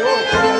oh.